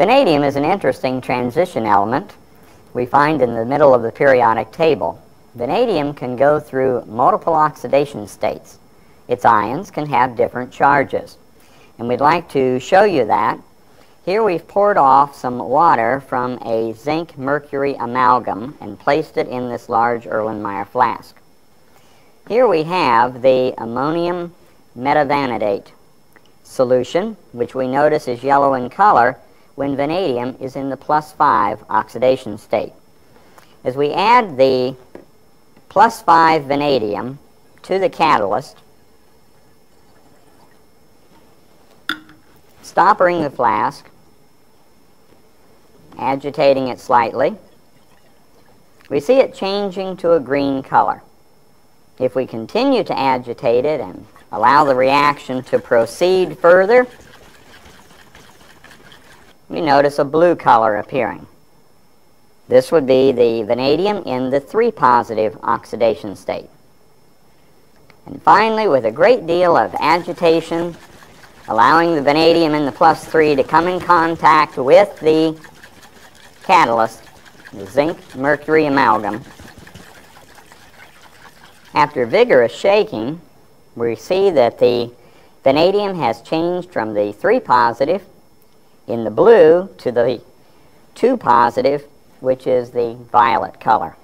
Vanadium is an interesting transition element we find in the middle of the periodic table. Vanadium can go through multiple oxidation states. Its ions can have different charges. And we'd like to show you that. Here we've poured off some water from a zinc mercury amalgam and placed it in this large Erlenmeyer flask. Here we have the ammonium metavanadate solution, which we notice is yellow in color when vanadium is in the plus 5 oxidation state. As we add the plus 5 vanadium to the catalyst, stoppering the flask, agitating it slightly, we see it changing to a green color. If we continue to agitate it and allow the reaction to proceed further, we notice a blue color appearing. This would be the vanadium in the 3 positive oxidation state. And finally, with a great deal of agitation, allowing the vanadium in the plus 3 to come in contact with the catalyst, the zinc mercury amalgam. After vigorous shaking, we see that the vanadium has changed from the 3 positive in the blue to the 2 positive, which is the violet color.